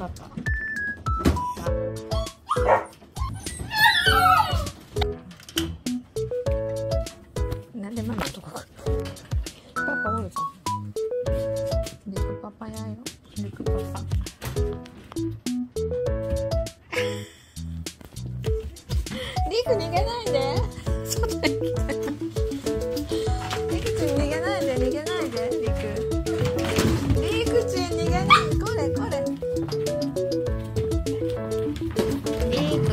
パパよパパなんでママのとこ来るパパおるじゃん。リクパパやよ。リクパパリク逃げない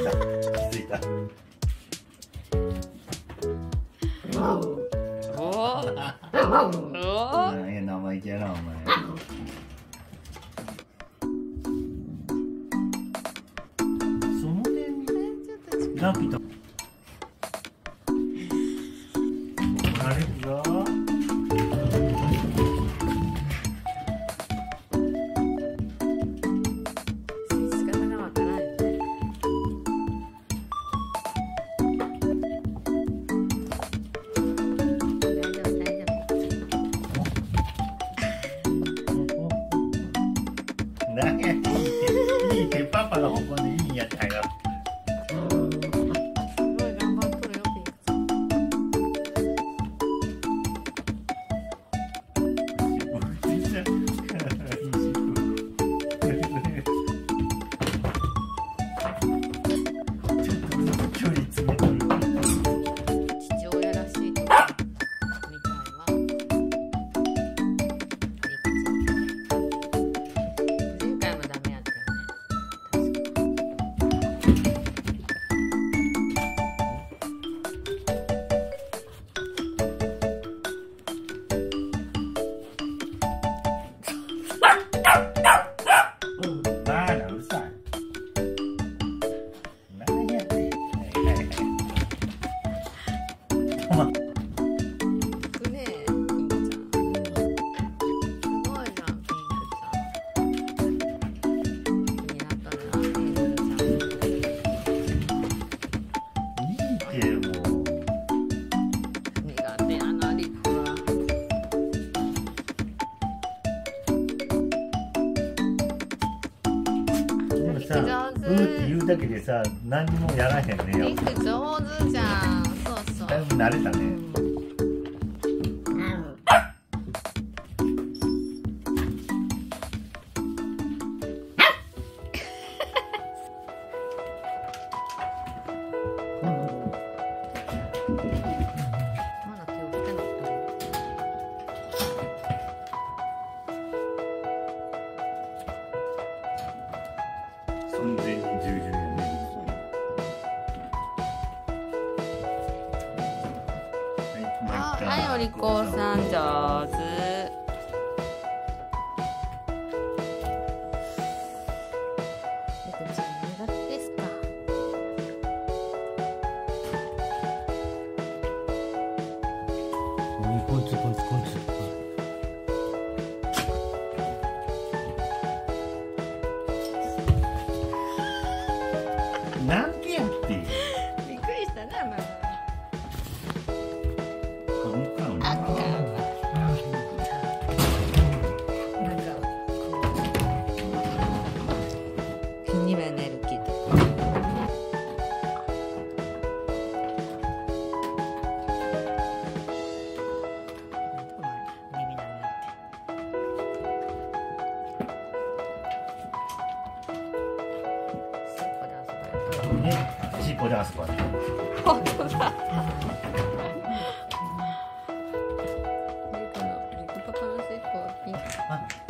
いた。気づいた。おおおなんや生意気やなお前その点ラピュタさ「う」って言うだけでさ何にもやらへんねや。っぱ。上手じゃん。そうそう。だいぶ慣れたね、はいお利口さん上手こいつこいつこいつ。ね、チーであそこ本当だ。レ。